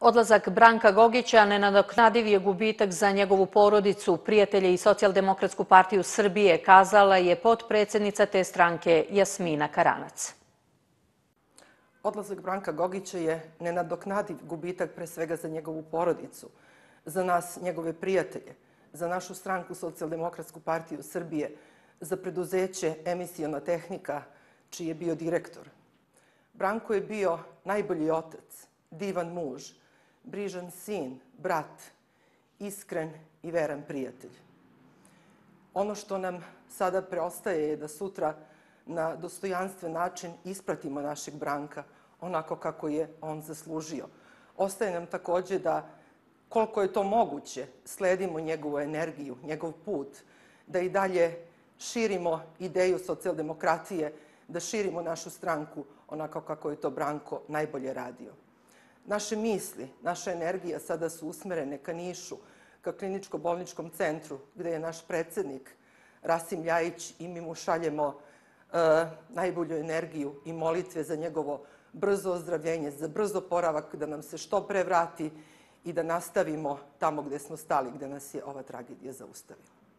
Odlazak Branka Gogića nenadoknadiv je gubitak za njegovu porodicu, prijatelje i socijaldemokratsku partiju Srbije, kazala je potpredsjednica te stranke Jasmina Karanac. Odlazak Branka Gogića je nenadoknadiv gubitak pre svega za njegovu porodicu, za nas, njegove prijatelje, za našu stranku socijaldemokratsku partiju Srbije, za preduzeće Emisijona tehnika, čiji je bio direktor. Branko je bio najbolji otac, divan muž, brižan sin, brat, iskren i veran prijatelj. Ono što nam sada preostaje je da sutra na dostojanstven način ispratimo našeg Branka onako kako je on zaslužio. Ostaje nam također da koliko je to moguće sledimo njegovu energiju, njegov put, da i dalje širimo ideju socijaldemokratije, da širimo našu stranku onako kako je to Branko najbolje radio. Naše misli, naša energija sada su usmerene ka Nišu, ka kliničko-bolničkom centru gde je naš predsednik Rasim Ljajić i mi mu šaljemo e, najbolju energiju i molitve za njegovo brzo ozdravljenje, za brzo poravak, da nam se što pre vrati i da nastavimo tamo gde smo stali, gde nas je ova tragedija zaustavila.